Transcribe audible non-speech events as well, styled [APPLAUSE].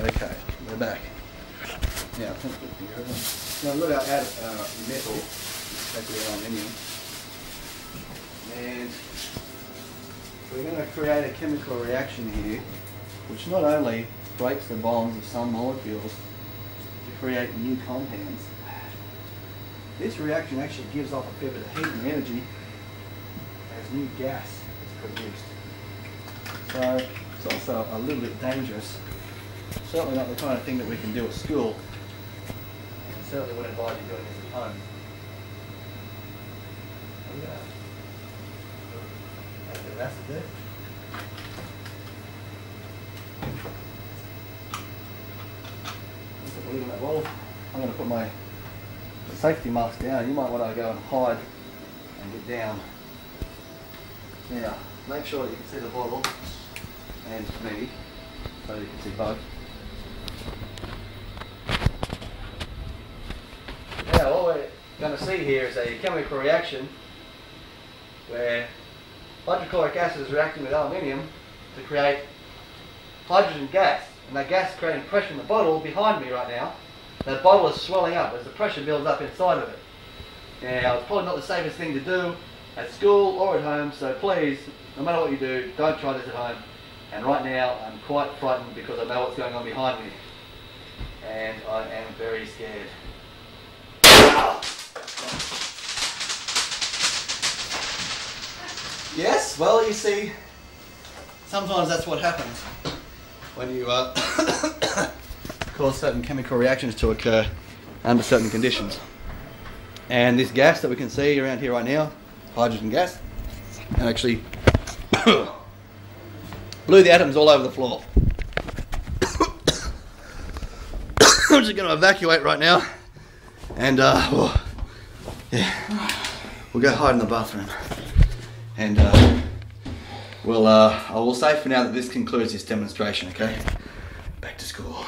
Okay, we're back. Now, I think we'll be over. Now, we've got our added uh, metal, basically aluminium, and we're going to create a chemical reaction here, which not only breaks the bonds of some molecules to create new compounds, this reaction actually gives off a fair bit of heat and energy as new gas is produced. So it's also a little bit dangerous. Certainly not the kind of thing that we can do at school. And certainly wouldn't advise you doing this at home. Oh, yeah. That's a bit of acid there. Let's put the lid on that bottle. I'm going to put my safety mask down. You might want to go and hide and get down. Now, make sure that you can see the bottle and me, so you can see both. Now, what we're going to see here is a chemical reaction where hydrochloric acid is reacting with aluminium to create hydrogen gas. And that gas is creating pressure in the bottle behind me right now. That bottle is swelling up as the pressure builds up inside of it. Now, it's probably not the safest thing to do at school or at home, so please, no matter what you do, don't try this at home. And right now, I'm quite frightened because I know what's going on behind me. And I am very scared. Well, you see, sometimes that's what happens when you uh, [COUGHS] cause certain chemical reactions to occur under certain conditions. And this gas that we can see around here right now, hydrogen gas, and actually [COUGHS] blew the atoms all over the floor. [COUGHS] I'm just going to evacuate right now, and uh, yeah, we'll go hide in the bathroom, and uh, we'll uh, I will say for now that this concludes this demonstration. Okay, back to school.